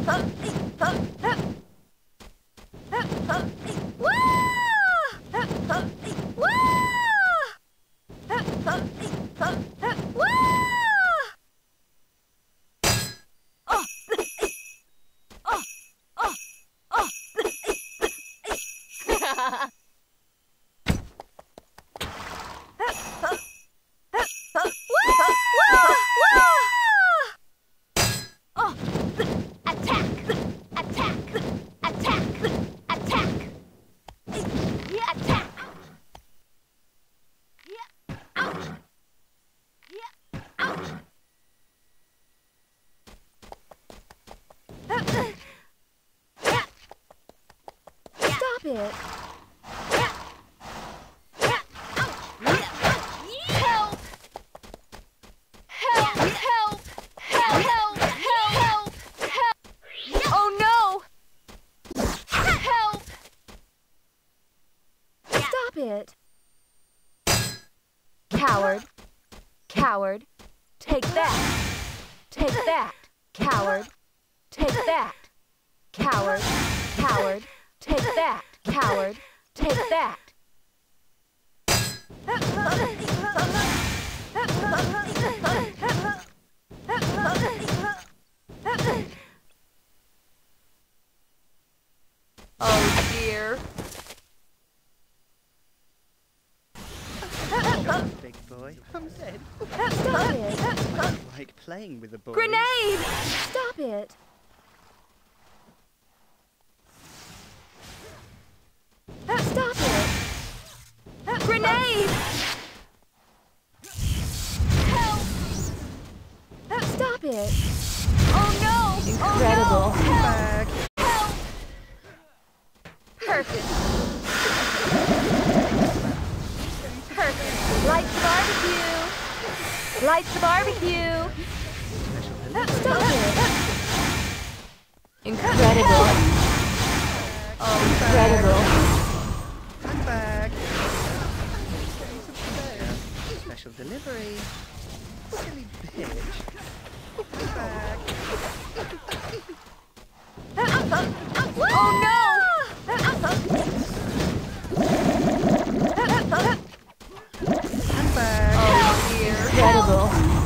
Attack! Attack! Attack! Attack! Yeah, attack! Yeah, ouch! Yeah, ouch! Stop it. Help! Help! Help! Help! Help! Help! Help! Oh no! Help! Stop it. Coward. Coward. Take that. Take that. Coward. Take that. Coward. Coward. Take that. Coward. Take that. Oh dear. Big boy. I'm dead. Stop it. I like playing with a boys. Grenade! Stop it. Stop it. Help! Stop it. Oh no! Incredible. Oh, no. Help! Help! Perfect. Perfect. Lights the barbecue. Lights the barbecue. Stop it. Incredible. Oh, incredible. Delivery. Silly bitch. Back. Oh no! I'm back. Incredible.